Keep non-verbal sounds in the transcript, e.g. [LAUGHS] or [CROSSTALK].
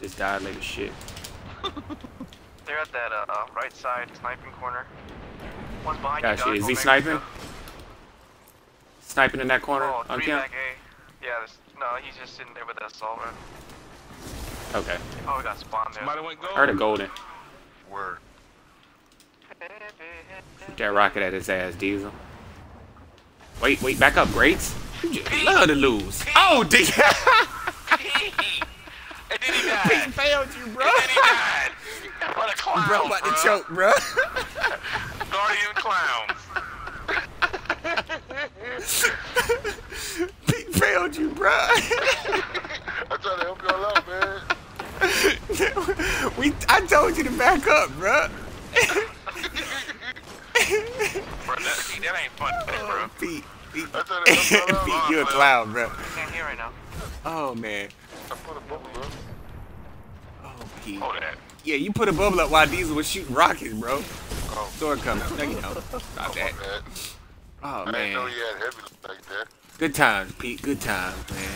Just died like a shit. [LAUGHS] They're at that uh, right side sniping corner. One's behind Gotcha. you. Is he Omega. sniping? Sniping in that corner Oh, on three camp? Yeah, no, he's just sitting there with that assault rifle. Okay. Oh, we got spawned there. Somebody went gold. Heard a golden. Word. Shoot that rocket at his ass, Diesel. Wait, wait, back up, Greats. You just love to lose. Oh, [LAUGHS] D. and then failed you, bro. And then he died. What a [LAUGHS] clown, Bro, about to choke, bro. Guardian clowns. [LAUGHS] Pete failed you, bro. [LAUGHS] I'm trying to help y'all out, man. we, I told you to back up, bro. Bro, that, see, that ain't funny, bro. Oh, Pete, Pete, I'm trying to help y'all Pete, you a clown, bro. Can't hear right now. Oh man. I put a bubble up. Oh Pete. Hold that. Yeah, you put a bubble up while Diesel was shooting rockets, bro. Oh, Sword coming. No, you don't. Stop that. man. Oh I didn't know man. he had heavy like that. Good times, Pete. Good times, man.